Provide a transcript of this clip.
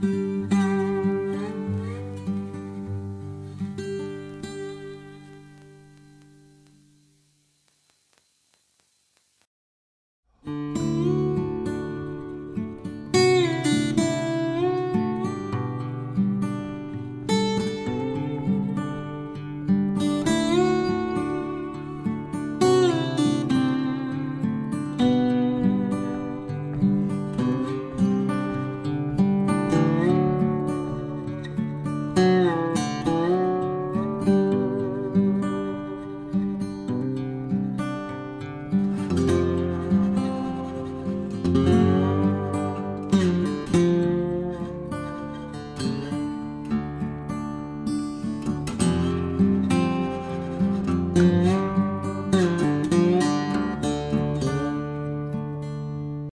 Música